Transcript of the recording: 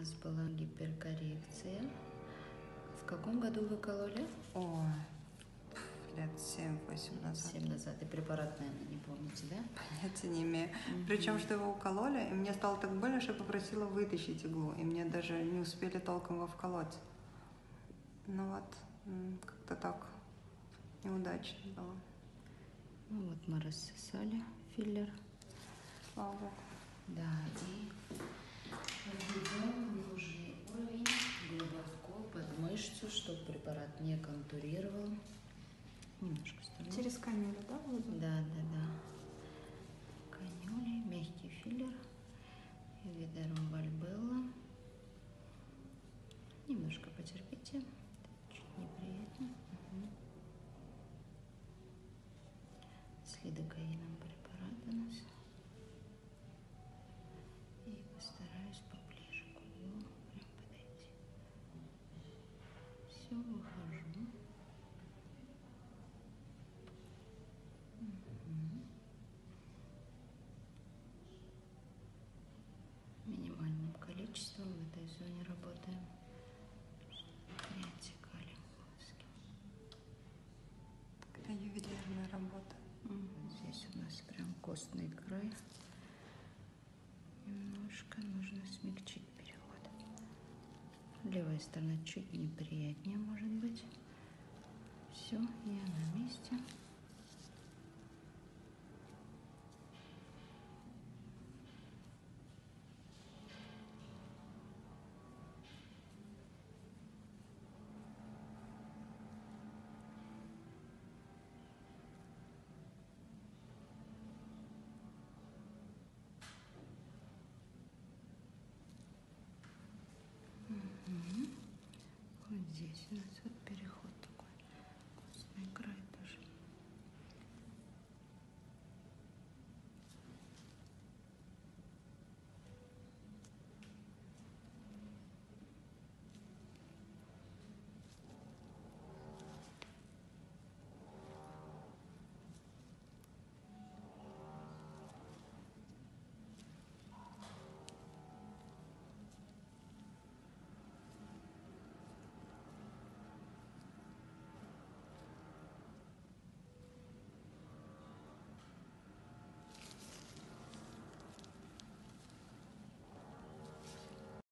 нас была гиперкоррекция. В каком году вы кололи? Ой, лет 7-8 назад. Семь назад. И препарат, наверное, не помните, да? Понятия не имею. Причем, что его укололи, и мне стало так больно, что я попросила вытащить иглу. И мне даже не успели толком его вколоть. Ну вот, как-то так неудачно было. Ну вот мы рассосали филлер. Слава богу. Да, и введем мышцу, чтобы препарат не контурировал. Немножко сторону. Через камеру, да, Владимир? Да, да, да. Канюли, мягкий филлер, Эвидерум вальбелла. Немножко потерпите, чуть неприятно. Мгм. С лидокаином препарат у нас. И постараюсь поближе к углу прям подойти. Все, выхожу. Минимальным количеством в этой зоне работаем. Это ювелирная работа. Здесь у нас прям костный край. Немножко нужно смягчить. Левая сторона чуть неприятнее может быть. Все, я на месте. здесь у нас вот переход такой.